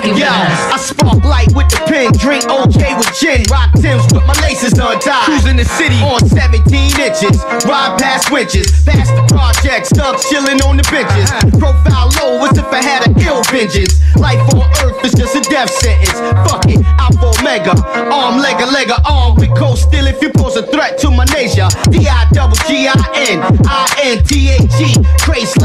fucking. I spark light with the pen, drink OJ with gin, rock Timbs with my laces untied. Cruising the city on 17 inches, ride past winches, past the projects, thugs chilling on the benches. Uh-huh. Profile low as if I had a ill vengeance. Life on earth is just a death sentence. Fuck it, Alpha Omega, arm, leg, a leg, arm with cold still if you pose a threat to my nature. D I double G I N I N T A G, crazy.